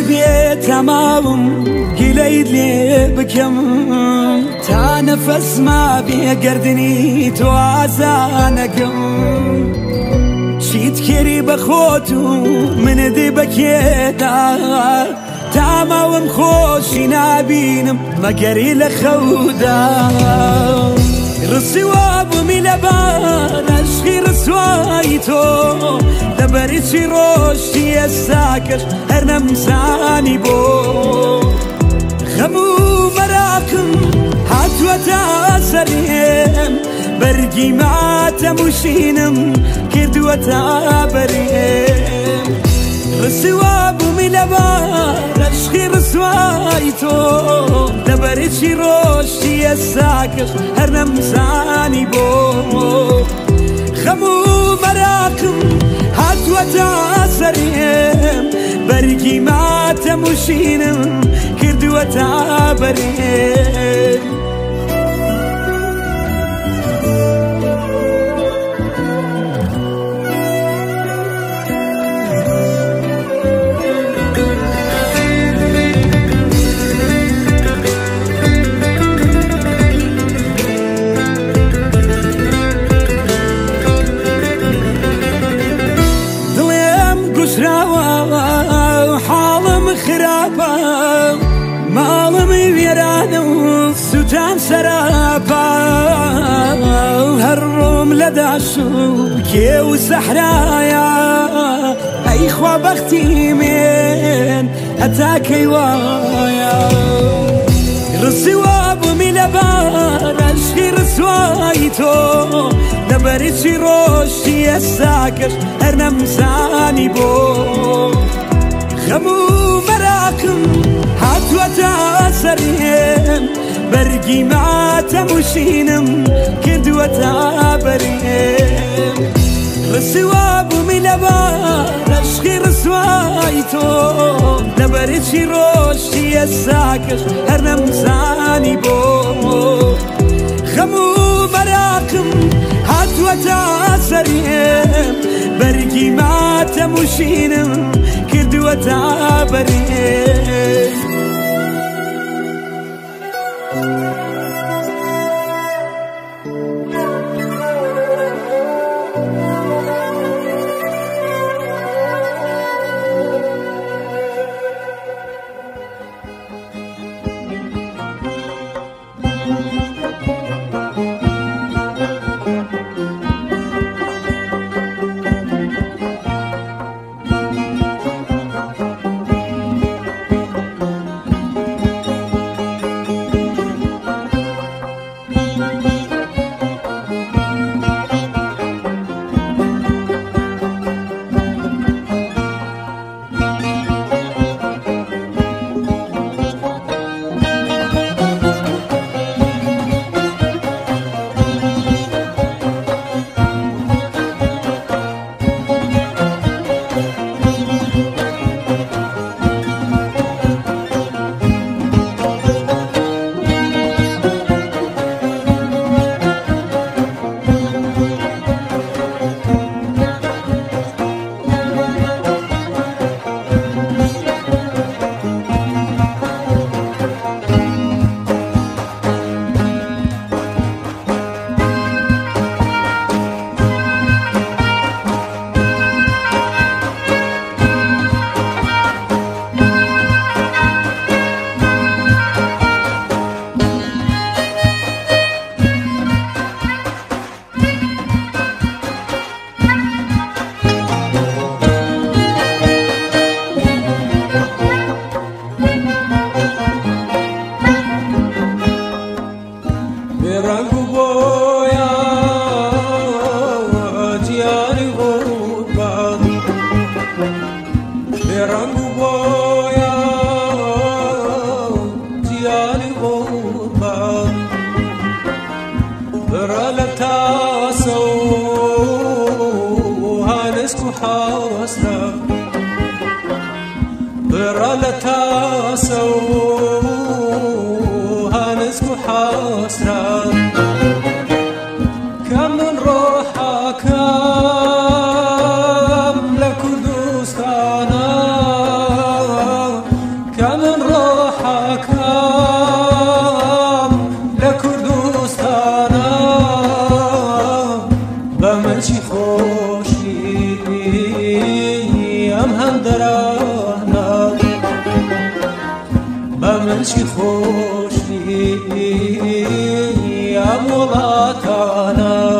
هەر بێت تەماوم گیلەی لێ بکەم. تا نەفەسما بێگەردنی تۆ ئازانەکەم چیت کێری بەخۆت و منەدی بەکێدا تاماوم خۆشی نابینم مەگەری لە خەودا. لەبار عشقی ڕسوایی تۆ لەبەری چی ڕۆشتی ئێستاکەش هەر نەمزانی بۆ خەموو بەراکم هاتووەتا سەرێم بەرگی ماتەموشینم کردووە تا بەرێم ڕسیوا بوومی لەبار عشقی ڕسوایی تۆ لەبەری چی ڕۆشتی ئێستاکەش هەر نەمزانی بۆ خەموو مەراکم هاتووە تا سەرێم بەرگی ماتەموشینم کردووە تا بەرێم خراپە ماڵمی وێرانە و سووتان سەراپە هەرڕۆم لەداش و کێ و سەحرایە ئەیخوا بەختی مێن هەتاکەی وایە ڕسیوا بوومی لەبار عشقی ڕسوایی تۆ لەبەری چی ڕۆشتی نەمزانی بۆ خەموو مەراکم هاتووە تا سەرێن بەرگی ماتەموشینم کردووە تا بەرێن ڕسیوا بوومی لەبار عشقی ڕسوایی تۆ لەبەری چی ڕۆشتی ئێستاکەش هەر نەمزانی بۆ خەموو بەرگی ماتەموشینم کردووە تا بەرێن سووها نسكو كم من روحة كم لكردوستانا كم من روحة كم لكردوستانا بمشي خوشي أم عشق خوش یا مولا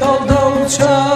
dalda uçar.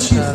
antes